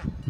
ค่ะ